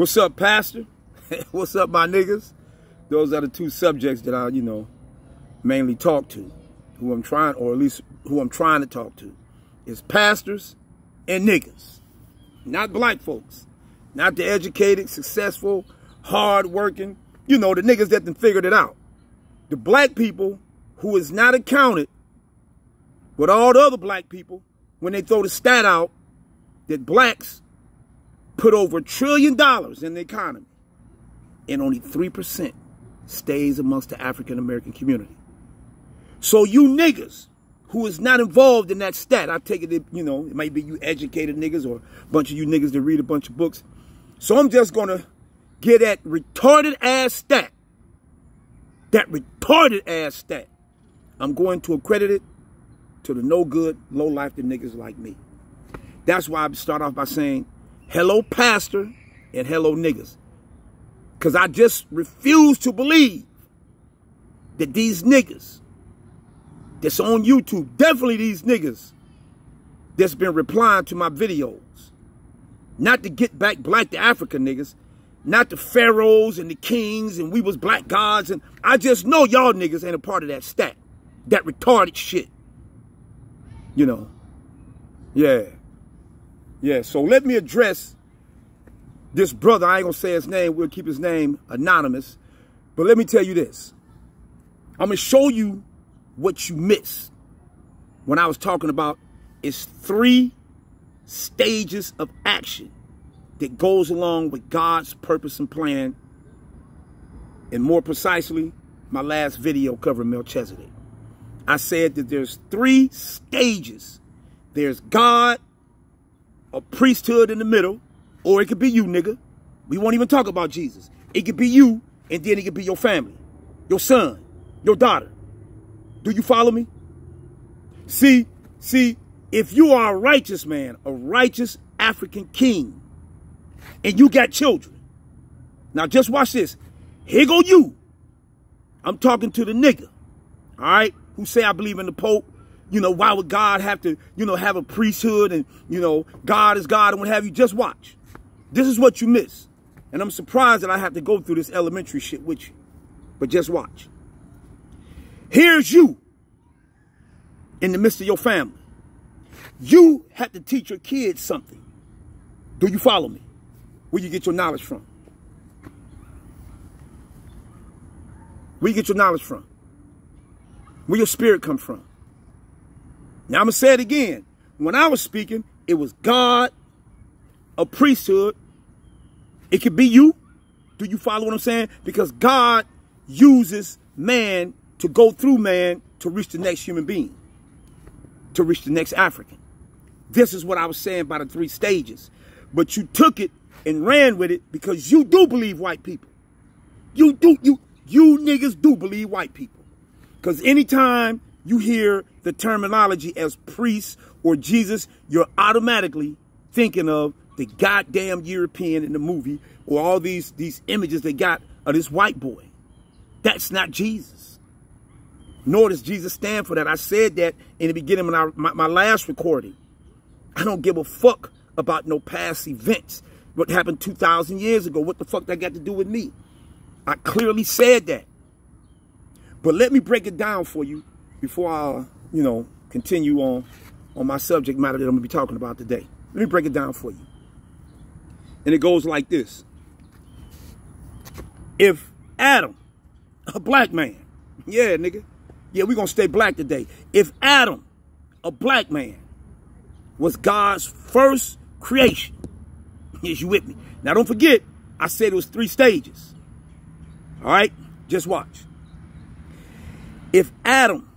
What's up, Pastor? What's up, my niggas? Those are the two subjects that I, you know, mainly talk to, who I'm trying, or at least who I'm trying to talk to, is pastors and niggas, not black folks, not the educated, successful, hard-working, you know, the niggas that then figured it out. The black people who is not accounted with all the other black people when they throw the stat out that blacks put over a trillion dollars in the economy and only 3% stays amongst the African American community. So you niggas who is not involved in that stat, I take it, you know, it might be you educated niggas or a bunch of you niggas that read a bunch of books. So I'm just going to get that retarded ass stat. That retarded ass stat. I'm going to accredit it to the no good, low life niggas like me. That's why I start off by saying, hello, pastor, and hello, niggas. Because I just refuse to believe that these niggas that's on YouTube, definitely these niggas that's been replying to my videos, not to get back black to Africa niggas, not the pharaohs and the kings and we was black gods. And I just know y'all niggas ain't a part of that stat, that retarded shit. You know, yeah. Yeah, so let me address this brother. I ain't gonna say his name, we'll keep his name anonymous. But let me tell you this. I'm gonna show you what you missed when I was talking about it's three stages of action that goes along with God's purpose and plan. And more precisely, my last video covering Melchizedek. I said that there's three stages. There's God, a priesthood in the middle, or it could be you, nigga. We won't even talk about Jesus. It could be you, and then it could be your family, your son, your daughter. Do you follow me? See, see, if you are a righteous man, a righteous African king, and you got children, now just watch this. Here go you. I'm talking to the nigga, all right, who say I believe in the Pope. You know, why would God have to, you know, have a priesthood and, you know, God is God and what have you? Just watch. This is what you miss. And I'm surprised that I have to go through this elementary shit with you. But just watch. Here's you in the midst of your family. You have to teach your kids something. Do you follow me? Where you get your knowledge from? Where you get your knowledge from? Where your spirit come from? Now I'm going to say it again. When I was speaking, it was God, a priesthood. It could be you. Do you follow what I'm saying? Because God uses man to go through man to reach the next human being, to reach the next African. This is what I was saying by the three stages. But you took it and ran with it because you do believe white people. You do, you, you niggas do believe white people. Because anytime you hear the terminology as priest or Jesus, you're automatically thinking of the goddamn European in the movie or all these, these images they got of this white boy. That's not Jesus. Nor does Jesus stand for that. I said that in the beginning of my, my, my last recording. I don't give a fuck about no past events. What happened 2,000 years ago, what the fuck that got to do with me? I clearly said that. But let me break it down for you before I, you know, continue on on my subject matter that I'm going to be talking about today. Let me break it down for you. And it goes like this. If Adam, a black man, yeah, nigga, yeah, we're going to stay black today. If Adam, a black man, was God's first creation, is you with me? Now, don't forget, I said it was three stages. All right? Just watch. If Adam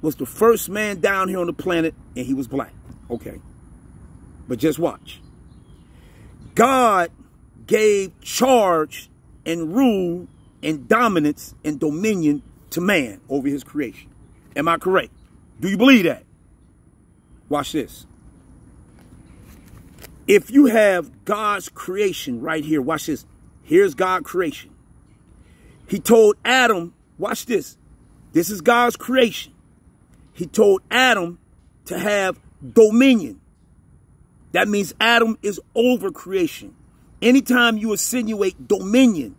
was the first man down here on the planet and he was black, okay. But just watch. God gave charge and rule and dominance and dominion to man over his creation. Am I correct? Do you believe that? Watch this. If you have God's creation right here, watch this. Here's God's creation. He told Adam, watch this. This is God's creation. He told Adam to have dominion. That means Adam is over creation. Anytime you insinuate dominion,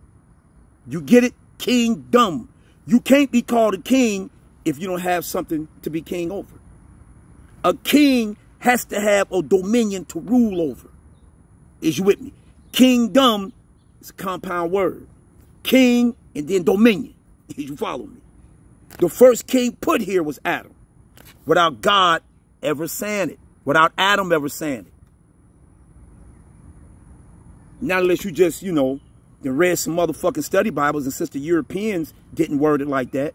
you get it? Kingdom. You can't be called a king if you don't have something to be king over. A king has to have a dominion to rule over. Is you with me? Kingdom is a compound word. King and then dominion. you follow me? The first king put here was Adam. Without God ever saying it. Without Adam ever saying it. Not unless you just, you know, read some motherfucking study Bibles and since the Europeans didn't word it like that.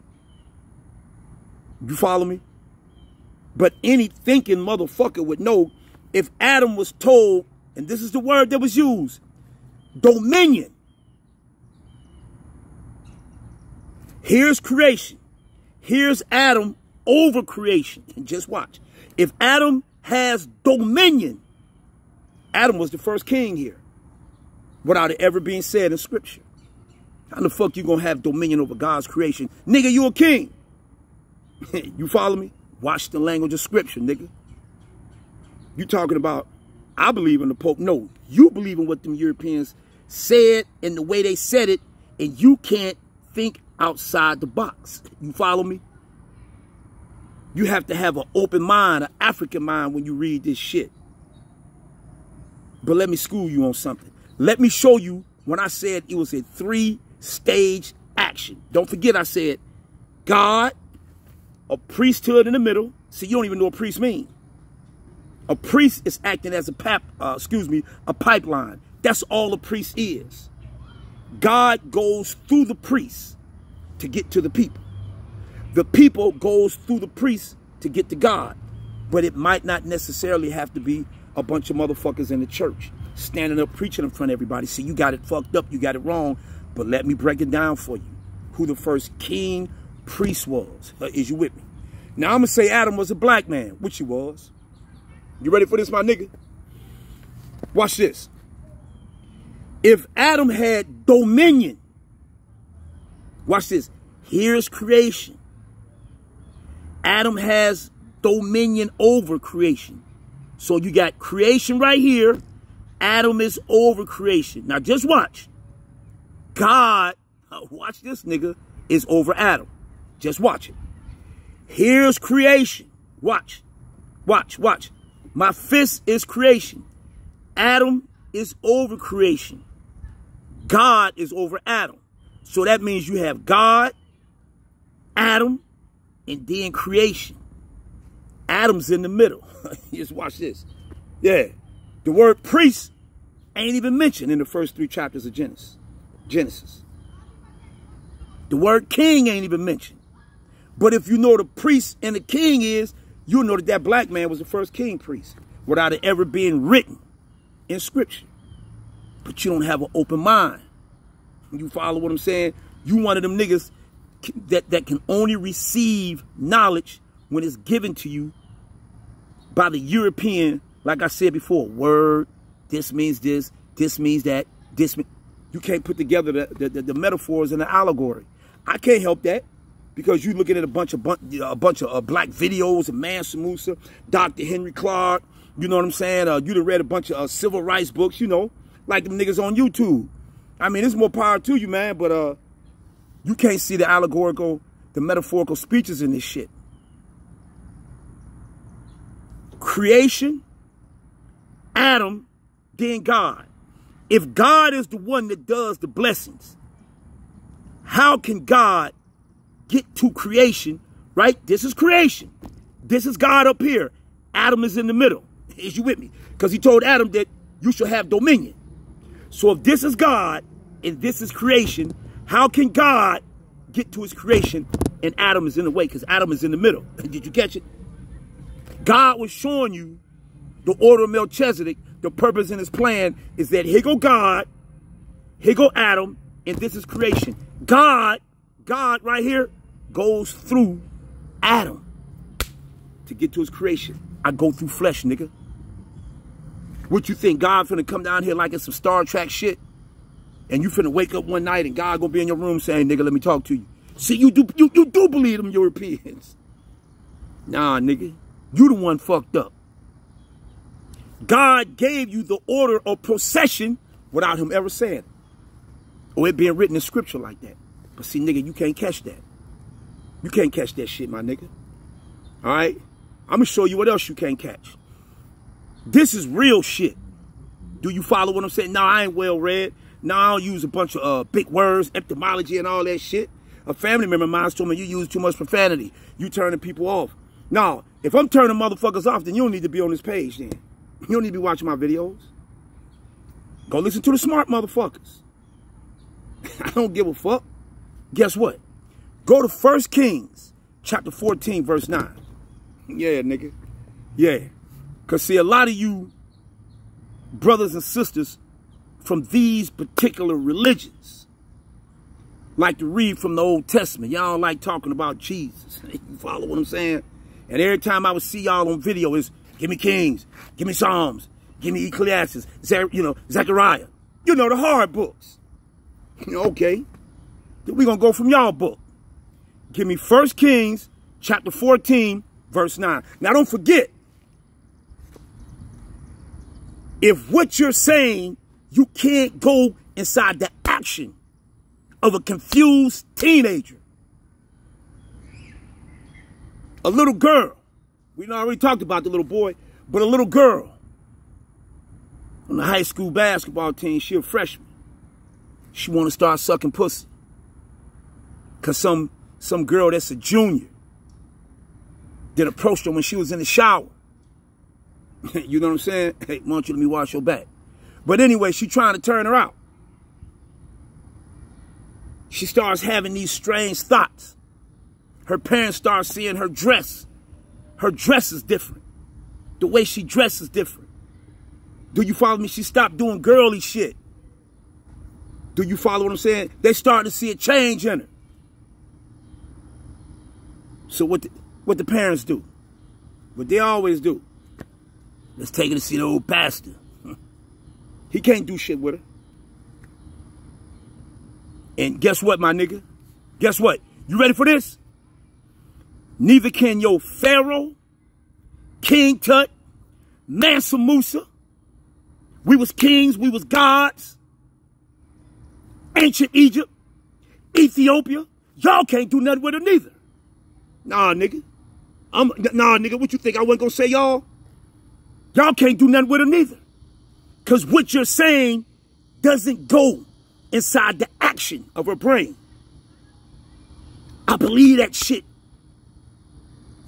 You follow me? But any thinking motherfucker would know if Adam was told, and this is the word that was used, dominion. Here's creation. Here's Adam over creation. And just watch. If Adam has dominion, Adam was the first king here without it ever being said in scripture. How the fuck you gonna have dominion over God's creation? Nigga, you a king. you follow me? Watch the language of scripture, nigga. You talking about, I believe in the Pope. No, you believe in what them Europeans said and the way they said it, and you can't think outside the box. You follow me? You have to have an open mind, an African mind when you read this shit. But let me school you on something. Let me show you when I said it was a three-stage action. Don't forget I said God, a priesthood in the middle. See, you don't even know what priest means. A priest is acting as a pap, uh, excuse me, a pipeline. That's all a priest is. God goes through the priest to get to the people. The people goes through the priest to get to God. But it might not necessarily have to be a bunch of motherfuckers in the church standing up preaching in front of everybody. See, you got it fucked up. You got it wrong. But let me break it down for you. Who the first king priest was. Uh, is you with me? Now, I'm going to say Adam was a black man, which he was. You ready for this, my nigga? Watch this. If Adam had dominion, watch this. Here's creation. Adam has dominion over creation. So you got creation right here. Adam is over creation. Now just watch. God, watch this nigga, is over Adam. Just watch it. Here's creation. Watch. Watch, watch. My fist is creation. Adam is over creation. God is over Adam. So that means you have God, Adam, and then creation. Adam's in the middle. Just watch this. Yeah. The word priest ain't even mentioned in the first three chapters of Genesis. Genesis. The word king ain't even mentioned. But if you know the priest and the king is, you'll know that that black man was the first king priest without it ever being written in scripture. But you don't have an open mind. You follow what I'm saying? You one of them niggas that, that can only receive knowledge when it's given to you by the European, like I said before, word, this means this, this means that, this means, you can't put together the, the, the metaphors and the allegory. I can't help that because you're looking at a bunch of a bunch of uh, black videos of Mansa Musa, Dr. Henrik Clarke, you know what I'm saying? Uh, you have read a bunch of uh, civil rights books, you know, like them niggas on YouTube. I mean, it's more power to you, man, but uh, you can't see the allegorical, the metaphorical speeches in this shit. Creation, Adam, then God. If God is the one that does the blessings, how can God get to creation, right? This is creation. This is God up here. Adam is in the middle. Is you with me? Because he told Adam that you shall have dominion. So if this is God and this is creation, how can God get to his creation and Adam is in the way? Because Adam is in the middle. Did you catch it? God was showing you the order of Melchizedek. The purpose in his plan is that here go God, here go Adam, and this is creation. God, God right here, goes through Adam to get to his creation. I go through flesh, nigga. What you think, God finna come down here like it's some Star Trek shit? And you finna wake up one night and God gonna be in your room saying, nigga, let me talk to you. See, you do you, you do believe them Europeans. Nah, nigga. You the one fucked up. God gave you the order of procession without him ever saying it. Or it being written in scripture like that. But see, nigga, you can't catch that. You can't catch that shit, my nigga. All right? I'm going to show you what else you can't catch. This is real shit. Do you follow what I'm saying? No, I ain't well read. No, I use a bunch of uh, big words, etymology and all that shit. A family member of mine told me you use too much profanity. You turning people off. Now, if I'm turning motherfuckers off, then you don't need to be on this page then. You don't need to be watching my videos. Go listen to the smart motherfuckers. I don't give a fuck. Guess what? Go to 1 Kings chapter 14, verse 9. Yeah, nigga. Yeah. Because see, a lot of you brothers and sisters from these particular religions like to read from the Old Testament. Y'all like talking about Jesus. you follow what I'm saying? And every time I would see y'all on video is, give me Kings, give me Psalms, give me Ecclesiastes, you know, Zechariah. You know, the hard books. okay. Then we're going to go from y'all book. Give me First Kings chapter 14, verse 9. Now don't forget, if what you're saying, you can't go inside the action of a confused teenager, a little girl, we already talked about the little boy, but a little girl on the high school basketball team, she a freshman. She want to start sucking pussy. Cause some some girl that's a junior that approached her when she was in the shower. you know what I'm saying? Hey, don't you let me wash your back? But anyway, she trying to turn her out. She starts having these strange thoughts. Her parents start seeing her dress. Her dress is different. The way she dresses is different. Do you follow me? She stopped doing girly shit. Do you follow what I'm saying? They starting to see a change in her. So what the, what the parents do? What they always do. Let's take her to see the old pastor. He can't do shit with her. And guess what, my nigga? Guess what? You ready for this? Neither can your Pharaoh, King Tut, Mansa Musa. We was kings, we was gods. Ancient Egypt, Ethiopia. Y'all can't do nothing with her neither. Nah, nigga. I'm nah, nigga. What you think I wasn't gonna say y'all? Y'all can't do nothing with her neither. Because what you're saying doesn't go inside the action of her brain. I believe that shit.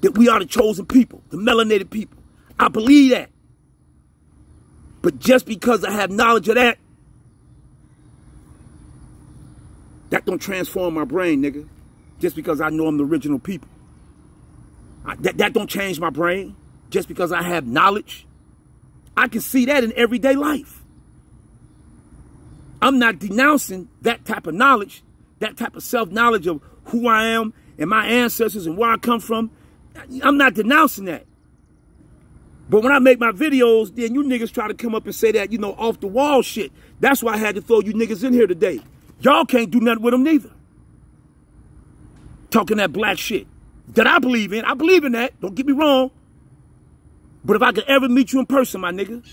That we are the chosen people, the melanated people. I believe that. But just because I have knowledge of that, that don't transform my brain, nigga. Just because I know I'm the original people. I, that, that don't change my brain. Just because I have knowledge. I can see that in everyday life. I'm not denouncing that type of knowledge, that type of self-knowledge of who I am and my ancestors and where I come from. I'm not denouncing that. But when I make my videos, then you niggas try to come up and say that, you know, off the wall shit. That's why I had to throw you niggas in here today. Y'all can't do nothing with them neither. Talking that black shit. That I believe in. I believe in that. Don't get me wrong. But if I could ever meet you in person, my nigga,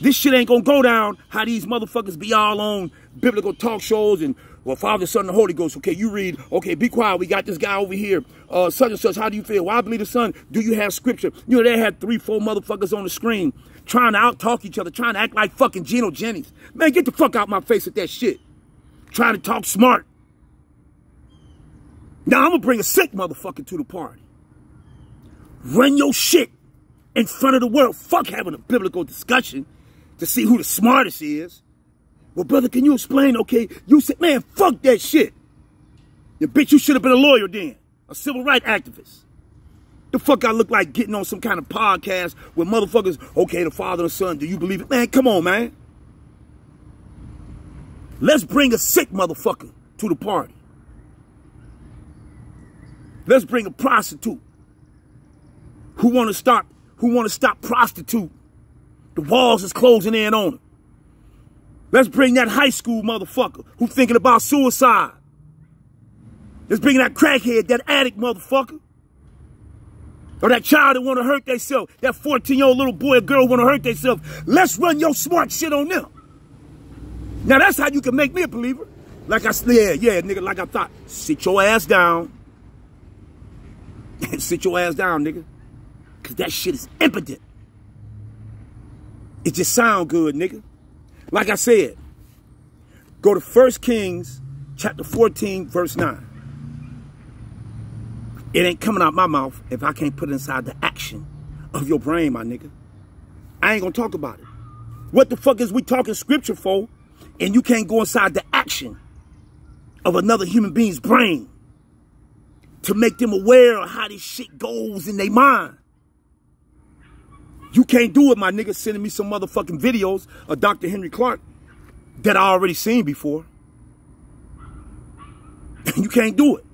this shit ain't gonna go down how these motherfuckers be all on biblical talk shows and well, Father, Son, and Holy Ghost. Okay, you read. Okay, be quiet. We got this guy over here. Uh, such and such. How do you feel? Well, I believe the Son. Do you have scripture? You know, they had three, four motherfuckers on the screen trying to out-talk each other, trying to act like fucking Geno Jennings. Man, get the fuck out my face with that shit. Trying to talk smart. Now I'm gonna bring a sick motherfucker to the party. Run your shit in front of the world. Fuck having a biblical discussion to see who the smartest is. Well, brother, can you explain? Okay, you said, man, fuck that shit. You bitch, you should have been a lawyer then. A civil rights activist. The fuck I look like getting on some kind of podcast with motherfuckers, okay, the father and son, do you believe it? Man, come on, man. Let's bring a sick motherfucker to the party. Let's bring a prostitute who want to stop who want to stop prostitute. The walls is closing in on them. Let's bring that high school motherfucker who thinking about suicide. Let's bring that crackhead, that addict motherfucker. Or that child that want to hurt themselves. That 14-year-old little boy or girl want to hurt themselves. Let's run your smart shit on them. Now that's how you can make me a believer. Like I said, yeah, yeah, nigga, like I thought. Sit your ass down. Sit your ass down, nigga. Cause that shit is impotent. It just sound good, nigga. Like I said, go to 1 Kings chapter 14, verse 9. It ain't coming out my mouth if I can't put it inside the action of your brain, my nigga. I ain't gonna talk about it. What the fuck is we talking scripture for and you can't go inside the action of another human being's brain to make them aware of how this shit goes in their mind? You can't do it, my nigga, sending me some motherfucking videos of Dr. Henrik Clarke that I already seen before. you can't do it.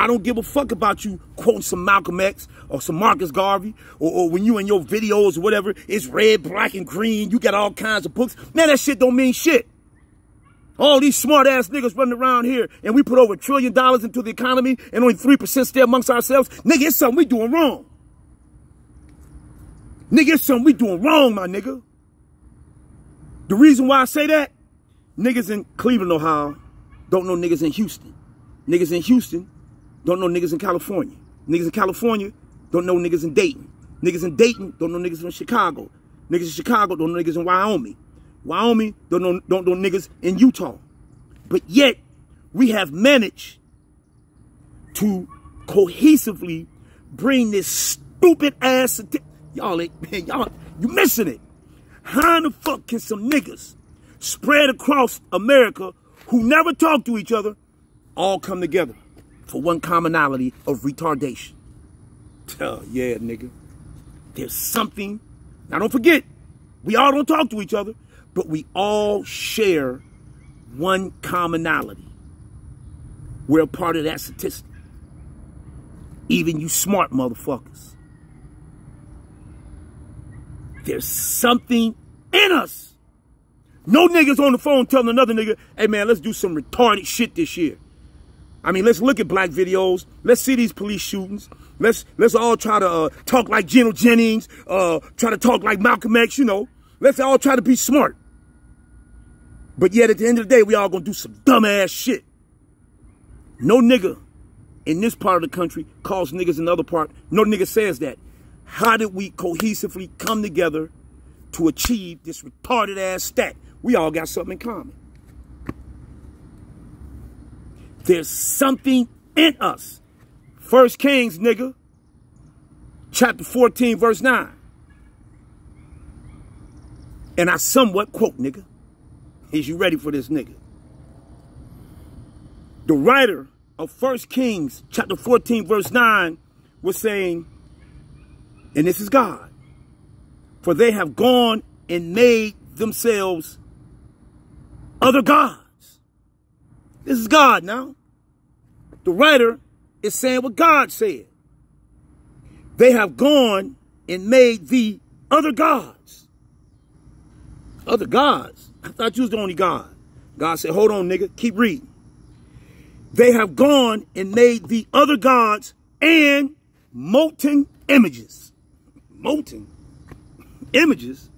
I don't give a fuck about you quoting some Malcolm X or some Marcus Garvey or, or, when you in your videos or whatever, it's red, black, and green. You got all kinds of books. Man, that shit don't mean shit. All these smart ass niggas running around here and we put over a trillion dollars into the economy and only 3% stay amongst ourselves. Nigga, it's something we doing wrong. Nigga, it's something we doing wrong, my nigga. The reason why I say that, niggas in Cleveland, Ohio, don't know niggas in Houston. Niggas in Houston don't know niggas in California. Niggas in California don't know niggas in Dayton. Niggas in Dayton don't know niggas in Chicago. Niggas in Chicago don't know niggas in Wyoming. Wyoming don't know, don't know niggas in Utah. But yet, we have managed to cohesively bring this stupid ass, y'all, ain't, man, y'all, you missing it. How in the fuck can some niggas spread across America who never talk to each other all come together for one commonality of retardation? Oh, yeah, nigga. There's something. Now, don't forget, we all don't talk to each other, but we all share one commonality. We're a part of that statistic. Even you smart motherfuckers. There's something in us. No niggas on the phone telling another nigga, hey man, let's do some retarded shit this year. I mean, let's look at black videos. Let's see these police shootings. Let's let's all try to uh, talk like General Jennings, uh, try to talk like Malcolm X, you know. Let's all try to be smart. But yet at the end of the day, we all gonna do some dumbass shit. No nigga in this part of the country calls niggas in another part. No nigga says that. How did we cohesively come together to achieve this retarded ass stat? We all got something in common. There's something in us. First Kings, nigga, chapter 14, verse 9. And I somewhat quote, nigga. Is you ready for this nigga? The writer of First Kings, chapter 14, verse 9, was saying, and this is God, for they have gone and made themselves other gods. This is God now. The writer is saying what God said. They have gone and made the other gods. Other gods? I thought you was the only God. God said, hold on, nigga, keep reading. They have gone and made the other gods and molten images. Molten images?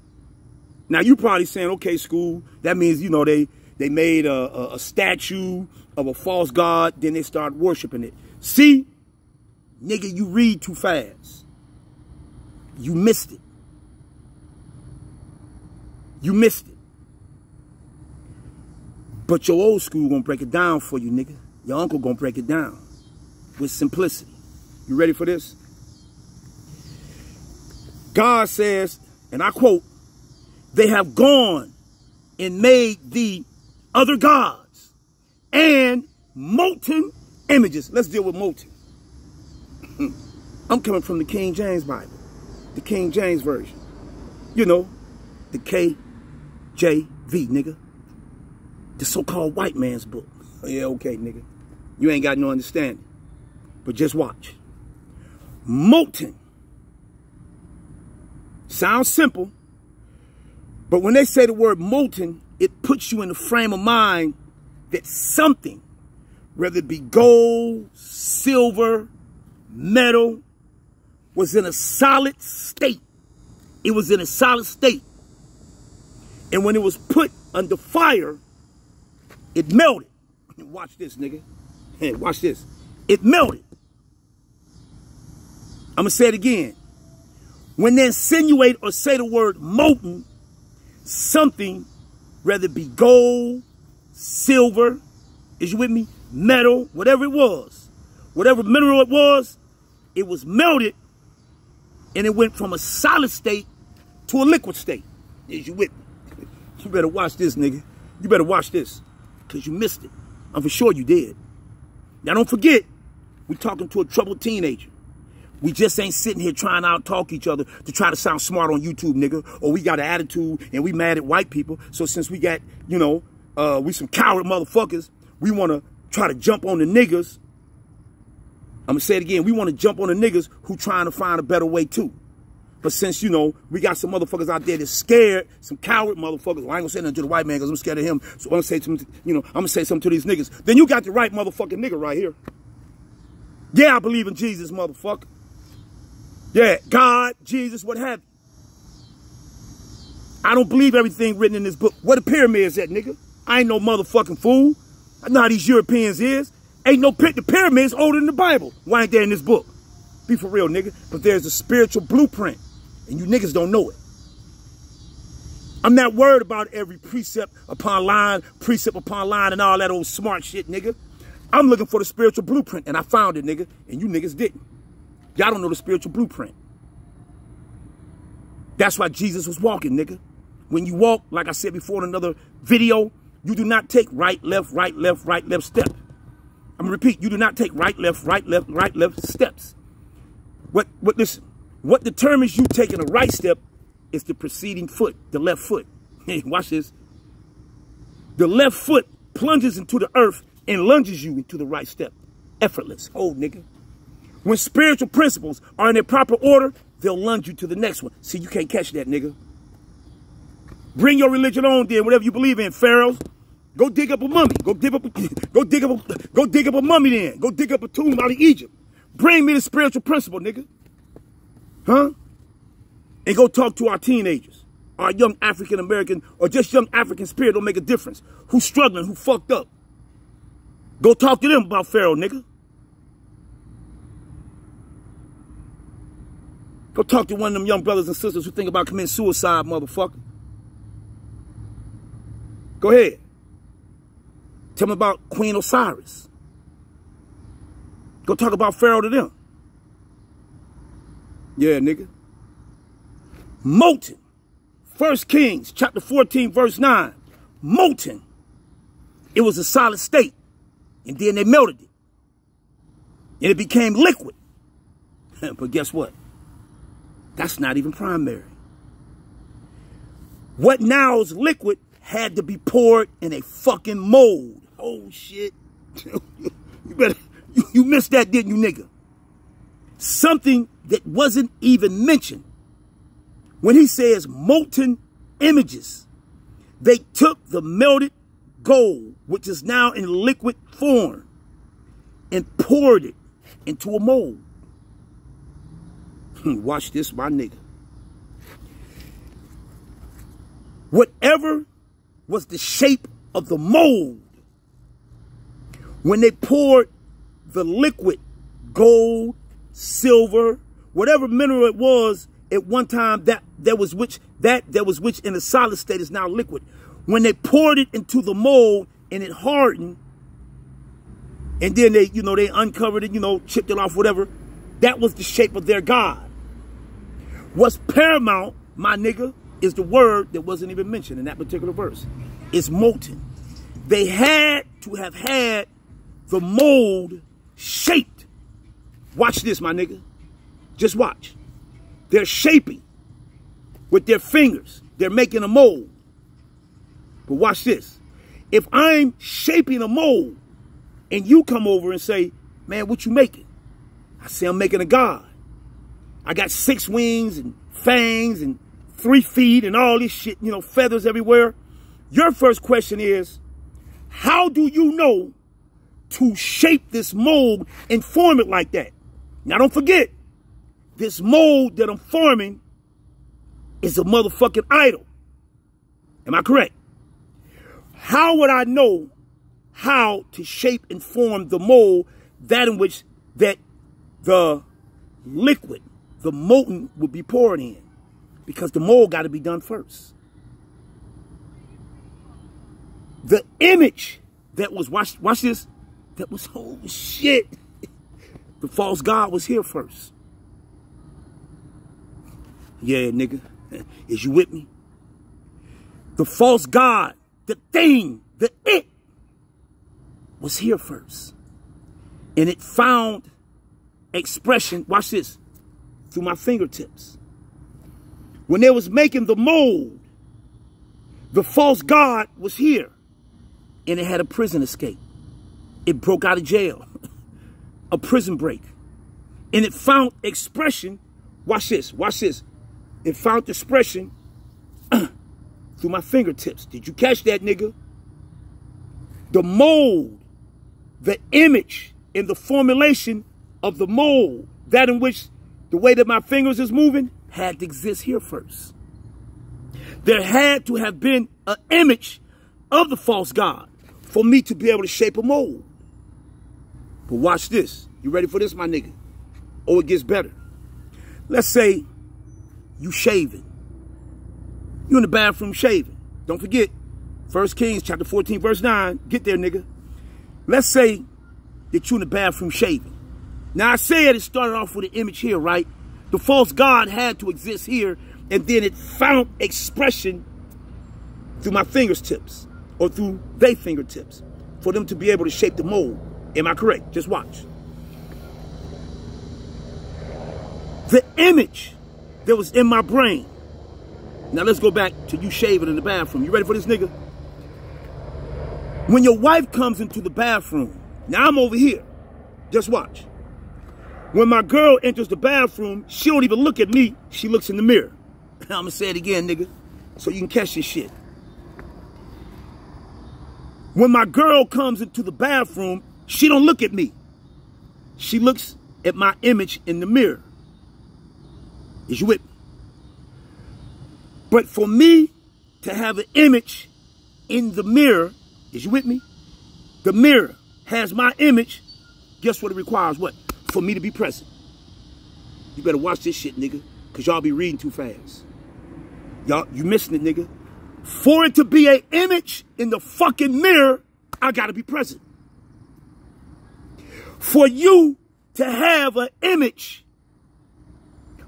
Now you probably saying, okay, school, that means, you know, they, they made a, a, a statue of a false god, then they start worshiping it. See, nigga, you read too fast. You missed it. You missed it. But your old school gonna break it down for you, nigga. Your uncle gonna break it down with simplicity. You ready for this? God says, and I quote, they have gone and made the other gods and molten images. Let's deal with molten. I'm coming from the King James Bible, the King James Version. You know, the KJV, nigga. The so-called white man's book. Yeah, okay, nigga. You ain't got no understanding. But just watch. Molten. Sounds simple. But when they say the word molten, it puts you in the frame of mind that something, whether it be gold, silver, metal, was in a solid state. It was in a solid state. And when it was put under fire, it melted. Watch this, nigga. Hey, watch this. It melted. I'm going to say it again. When they insinuate or say the word molten, something, whether it be gold, silver, is you with me? Metal, whatever it was, whatever mineral it was, it was melted and it went from a solid state to a liquid state. Is you with me? You better watch this, nigga. You better watch this because you missed it. I'm for sure you did. Now, don't forget, we're talking to a troubled teenager. We just ain't sitting here trying to out talk each other to try to sound smart on YouTube, nigga. Or we got an attitude and we mad at white people. So since we got, you know, uh, we some coward motherfuckers, we want to try to jump on the niggas. I'm going to say it again. We want to jump on the niggas who trying to find a better way too. But since, you know, we got some motherfuckers out there that's scared, some coward motherfuckers, well, I ain't gonna say nothing to the white man because I'm scared of him. So I'm gonna say something, you know, I'm gonna say something to these niggas. Then you got the right motherfucking nigga right here. Yeah, I believe in Jesus, motherfucker. Yeah, God, Jesus, what have you. I don't believe everything written in this book. Where the pyramids at, nigga? I ain't no motherfucking fool. I know how these Europeans is. Ain't no pit. the pyramids older than the Bible. Why ain't there in this book? Be for real, nigga. But there's a spiritual blueprint, and you niggas don't know it. I'm not worried about every precept upon line, precept upon line, and all that old smart shit, nigga. I'm looking for the spiritual blueprint, and I found it, nigga, and you niggas didn't. Y'all don't know the spiritual blueprint. That's why Jesus was walking, nigga. When you walk, like I said before in another video, you do not take right, left, right, left, right, left step. I'm gonna repeat, you do not take right, left, right, left, right, left steps. What what listen, what determines you taking a right step is the preceding foot, the left foot. Hey, watch this. The left foot plunges into the earth and lunges you into the right step. Effortless. Oh, nigga. When spiritual principles are in their proper order, they'll lunge you to the next one. See, you can't catch that, nigga. Bring your religion on, then, whatever you believe in, pharaohs. Go dig up a mummy. Go dig up. A, go dig up. A, go dig up a mummy. Then go dig up a tomb out of Egypt. Bring me the spiritual principle, nigga. Huh? And go talk to our teenagers, our young African American, or just young African spirit. Don't make a difference. Who's struggling? Who fucked up? Go talk to them about Pharaoh, nigga. Go talk to one of them young brothers and sisters who think about committing suicide, motherfucker. Go ahead. Tell them about Queen Osiris. Go talk about Pharaoh to them. Yeah, nigga. Molten. First Kings, chapter 14, verse 9. Molten. It was a solid state. And then they melted it. And it became liquid. but guess what? That's not even primary. What now is liquid had to be poured in a fucking mold. Oh shit. you better you, you missed that, didn't you, nigga? Something that wasn't even mentioned. When he says molten images, they took the melted gold, which is now in liquid form, and poured it into a mold. Watch this, my nigga. Whatever was the shape of the mold, when they poured the liquid, gold, silver, whatever mineral it was, at one time that there was which that there was which in a solid state is now liquid. When they poured it into the mold and it hardened, and then they, you know, they uncovered it, you know, chipped it off, whatever. That was the shape of their God. What's paramount, my nigga, is the word that wasn't even mentioned in that particular verse. It's molten. They had to have had the mold shaped. Watch this, my nigga. Just watch. They're shaping with their fingers. They're making a mold. But watch this. If I'm shaping a mold and you come over and say, man, what you making? I say, I'm making a God. I got six wings and fangs and three feet and all this shit, you know, feathers everywhere. Your first question is, how do you know to shape this mold and form it like that? Now, don't forget, this mold that I'm forming is a motherfucking idol. Am I correct? How would I know how to shape and form the mold that in which that the liquid, the molten would be poured in? Because the mold got to be done first. The image that was, watch, watch this, that was, oh shit, the false God was here first. Yeah, nigga. Is you with me? The false God, the thing, the it, was here first. And it found expression, watch this, through my fingertips. When they was making the mold, the false God was here. And it had a prison escape. It broke out of jail. a prison break. And it found expression, watch this, watch this, it found expression through my fingertips. Did you catch that, nigga? The mold, the image in the formulation of the mold, that in which the way that my fingers is moving, had to exist here first. There had to have been an image of the false God for me to be able to shape a mold. But watch this. You ready for this, my nigga? Oh, it gets better. Let's say you shaving. You in the bathroom shaving. Don't forget, 1 Kings chapter 14, verse 9. Get there, nigga. Let's say that you in the bathroom shaving. Now, I said it started off with an image here, right? The false God had to exist here, and then it found expression through my fingertips or through their fingertips for them to be able to shape the mold. Am I correct? Just watch. The image that was in my brain. Now let's go back to you shaving in the bathroom. You ready for this nigga? When your wife comes into the bathroom, now I'm over here. Just watch. When my girl enters the bathroom, she don't even look at me. She looks in the mirror. I'm going to say it again, nigga, so you can catch this shit. When my girl comes into the bathroom, she don't look at me. She looks at my image in the mirror. Is you with me? But for me to have an image in the mirror, is you with me? The mirror has my image. Guess what it requires? What? For me to be present. You better watch this shit, nigga. Because y'all be reading too fast. Y'all, you missing it, nigga. For it to be an image in the fucking mirror, I gotta be present. For you to have an image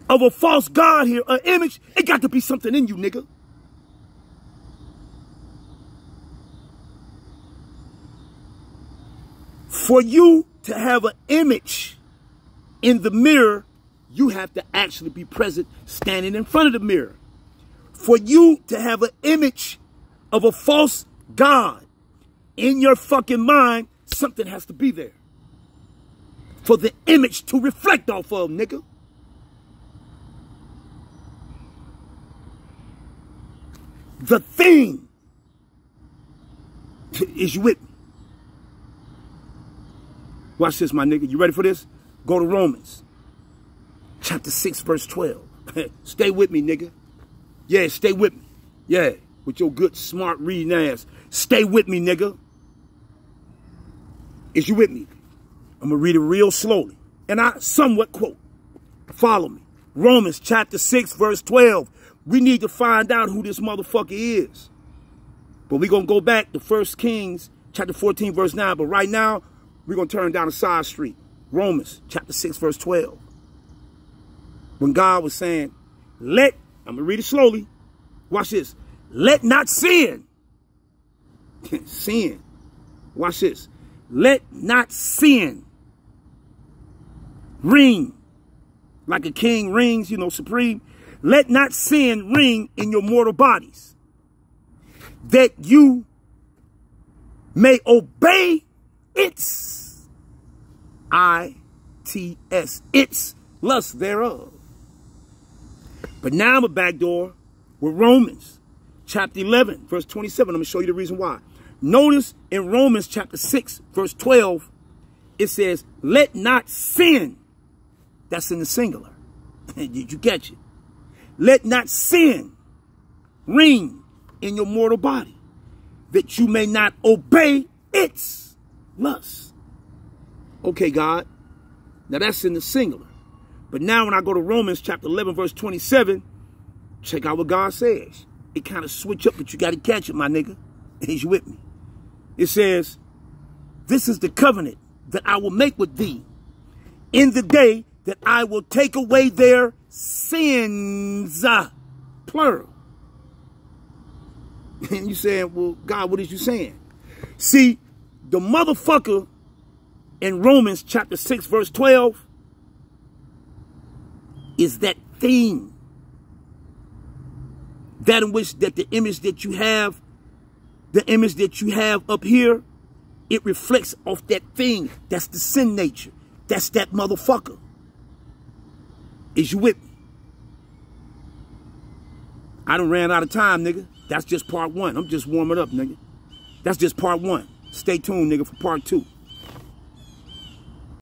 of a false God here, an image, it got to be something in you, nigga. For you to have an image in the mirror, you have to actually be present standing in front of the mirror. For you to have an image of a false God in your fucking mind, something has to be there. For the image to reflect off of, nigga. The thing is you with me. Watch this, my nigga. You ready for this? Go to Romans. Chapter 6, verse 12. stay with me, nigga. Yeah, stay with me. Yeah, with your good, smart reading ass. Stay with me, nigga. Is you with me? I'm going to read it real slowly. And I somewhat quote. Follow me. Romans chapter 6, verse 12. We need to find out who this motherfucker is. But we're going to go back to 1 Kings chapter 14, verse 9. But right now, we're going to turn down a side street. Romans chapter 6, verse 12. When God was saying, let, I'm going to read it slowly. Watch this. Let not sin. sin. Watch this. Let not sin ring like a king rings, you know, supreme. Let not sin ring in your mortal bodies, that you may obey its I-T-S, its lust thereof. But now I'm a back door with Romans chapter 11, verse 27. I'm going to show you the reason why. Notice in Romans chapter 6, verse 12, it says, let not sin, that's in the singular. Did you catch it? Let not sin reign in your mortal body, that you may not obey its lust. Okay, God. Now that's in the singular. But now when I go to Romans chapter 11, verse 27, check out what God says. It kind of switch up, but you got to catch it, my nigga. You with me? It says, this is the covenant that I will make with thee in the day that I will take away their sins. Plural. And you saying, well, God, what is you saying? See, the motherfucker in Romans chapter 6, verse 12 is that thing. That in which that the image that you have, the image that you have up here, it reflects off that thing. That's the sin nature. That's that motherfucker. Is you with me? I done ran out of time, nigga. That's just part one. I'm just warming up, nigga. That's just part one. Stay tuned, nigga, for part two.